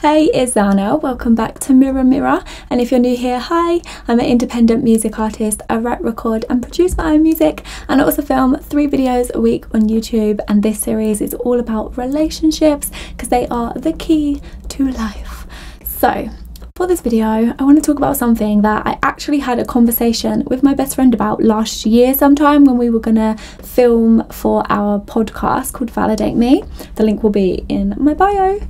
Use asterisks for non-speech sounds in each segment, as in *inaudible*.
Hey, it's Xana. Welcome back to Mirror Mirror. And if you're new here, hi, I'm an independent music artist. I write, record, and produce my own music, and I also film three videos a week on YouTube. And this series is all about relationships because they are the key to life. So, for this video, I want to talk about something that I actually had a conversation with my best friend about last year sometime when we were going to film for our podcast called Validate Me. The link will be in my bio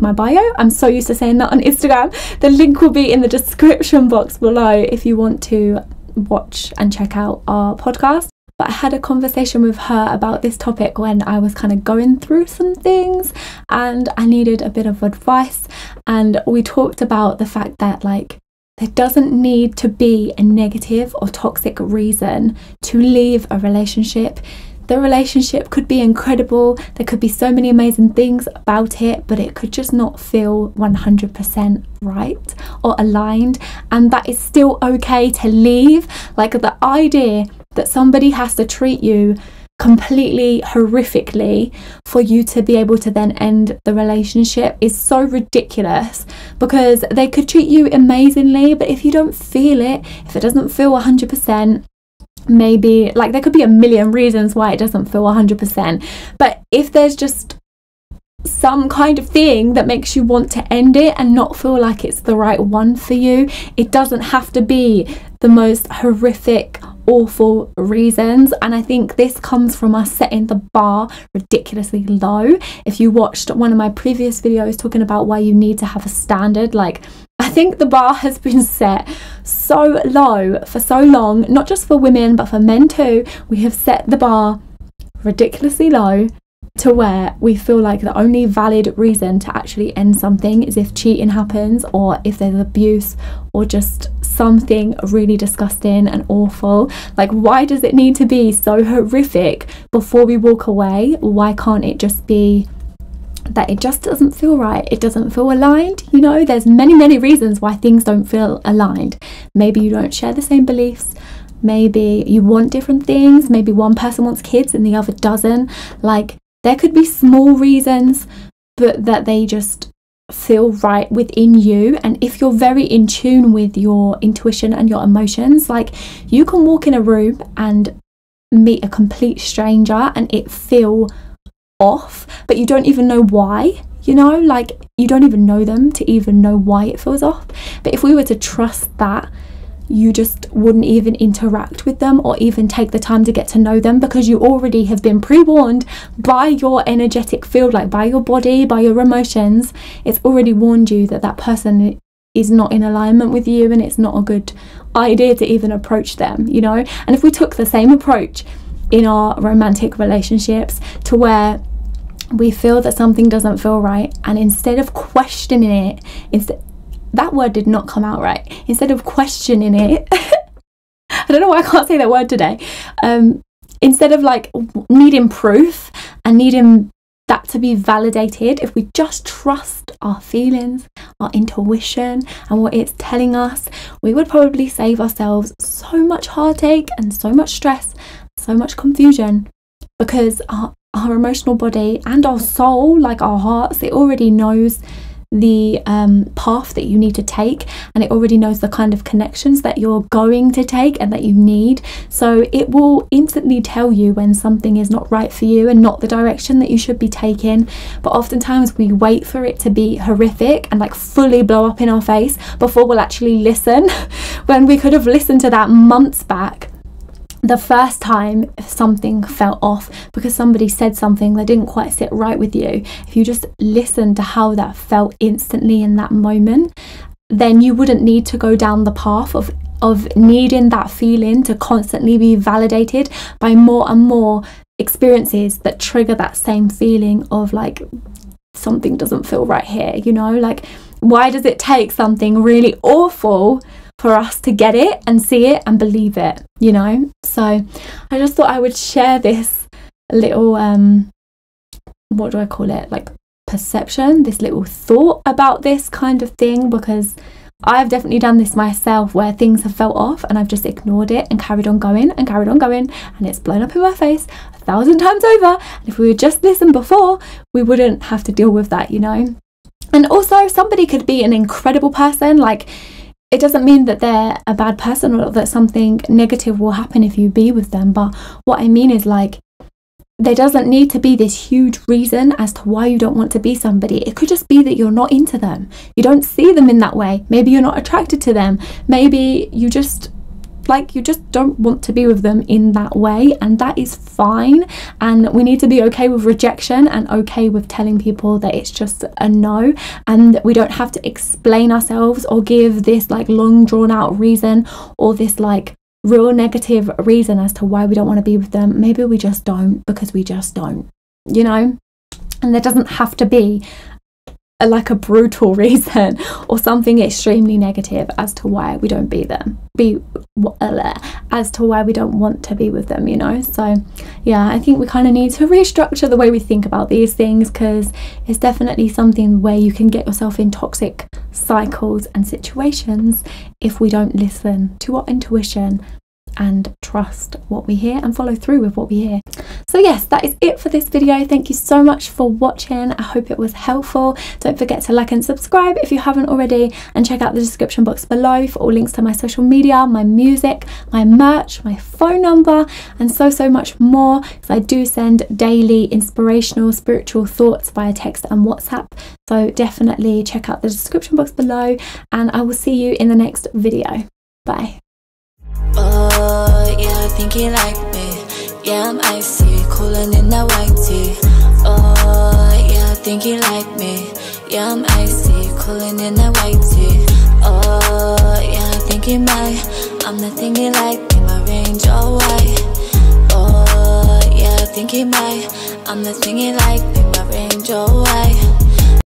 my bio. I'm so used to saying that on Instagram. The link will be in the description box below if you want to watch and check out our podcast. But I had a conversation with her about this topic when I was kind of going through some things and I needed a bit of advice. And we talked about the fact that, like, there doesn't need to be a negative or toxic reason to leave a relationship the relationship could be incredible, there could be so many amazing things about it, but it could just not feel 100% right or aligned, and that is still okay to leave. Like the idea that somebody has to treat you completely horrifically for you to be able to then end the relationship is so ridiculous because they could treat you amazingly but if you don't feel it if it doesn't feel 100% maybe like there could be a million reasons why it doesn't feel 100% but if there's just some kind of thing that makes you want to end it and not feel like it's the right one for you it doesn't have to be the most horrific awful reasons. And i think this comes from us setting the bar ridiculously low. If you watched one of my previous videos talking about why you need to have a standard like think the bar *laughs* has been set so low for so long, not just for women, but for men too. We have set the bar ridiculously low to where we feel like the only valid reason to actually end something is if cheating happens or if there's abuse or just something really disgusting and awful. Like, why does it need to be so horrific before we walk away? Why can't it just be that it just doesn't feel right. It doesn't feel aligned. You know there's many many reasons why things don't feel aligned. Maybe you don't share the same beliefs. Maybe you want different things. Maybe one person wants kids and the other doesn't. Like there could be small reasons but that they just feel right within you. And if you're very in tune with your intuition and your emotions like you can walk in a room and meet a complete stranger and it feel off, but you don't even know why. You know, like you don't even know them to even know why it feels off. But if we were to trust that, you just wouldn't even interact with them or even take the time to get to know them because you already have been pre warned by your energetic field, like by your body, by your emotions. It's already warned you that that person is not in alignment with you and it's not a good idea to even approach them, you know? And if we took the same approach in our romantic relationships to where we feel that something doesn't feel right and instead of questioning it instead that word did not come out right. Instead of questioning it *laughs* i don't know why i can't say that word today um, instead of like needing proof and needing that to be validated if we just trust our feelings our intuition and what it's telling us we would probably save ourselves so much heartache and so much stress so much confusion because our, our emotional body and our soul, like our hearts, it already knows the um, path that you need to take and it already knows the kind of connections that you're going to take and that you need. So it will instantly tell you when something is not right for you and not the direction that you should be taking. But oftentimes we wait for it to be horrific and like fully blow up in our face before we'll actually listen *laughs* when we could have listened to that months back the first time something felt off because somebody said something that didn't quite sit right with you, if you just listen to how that felt instantly in that moment, then you wouldn't need to go down the path of of needing that feeling to constantly be validated by more and more experiences that trigger that same feeling of like something doesn't feel right here, you know? Like why does it take something really awful for us to get it and see it and believe it, you know? So I just thought I would share this little, um, what do I call it? Like perception, this little thought about this kind of thing because I've definitely done this myself where things have felt off and I've just ignored it and carried on going and carried on going and it's blown up in my face a thousand times over. And if we would just listened before, we wouldn't have to deal with that, you know? And also, somebody could be an incredible person, like it doesn't mean that they're a bad person or that something negative will happen if you be with them. But what I mean is, like, there doesn't need to be this huge reason as to why you don't want to be somebody. It could just be that you're not into them. You don't see them in that way. Maybe you're not attracted to them. Maybe you just like you just don't want to be with them in that way and that is fine. And we need to be okay with rejection and okay with telling people that it's just a no. And we don't have to explain ourselves or give this like long drawn out reason or this like real negative reason as to why we don't want to be with them. Maybe we just don't because we just don't you know? And there doesn't have to be a, like a brutal *laughs* reason or something extremely negative as to why we don't be them be as to why we don't want to be with them you know? So yeah i think we kind of need to restructure the way we think about these things because it's definitely something where you can get yourself in toxic cycles and situations if we don't listen to our intuition and trust what we hear and follow through with what we hear. So yes, that is it for this video. Thank you so much for watching. I hope it was helpful. Don't forget to like and subscribe if you haven't already and check out the description box below for all links to my social media, my music, my merch, my phone number and so so much more because I do send daily inspirational spiritual thoughts via text and WhatsApp. So definitely check out the description box below and I will see you in the next video. Bye. Think you like me. Yeah, I'm icy, cooling in that white tee. Oh, yeah, I think you like me. Yeah, I'm icy, cooling in that white tee. Oh, yeah, I think you might. I'm the thing you like, in my range all white. Oh, yeah, I think you might. I'm the thing you like, in my range all white.